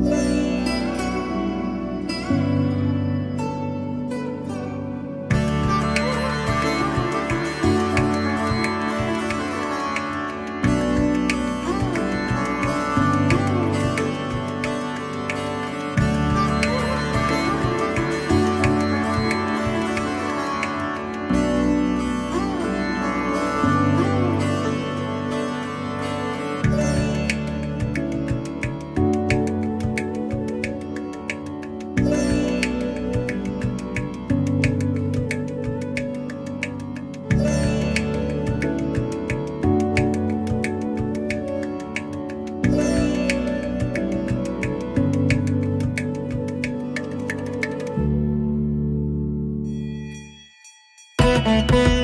Bye. Música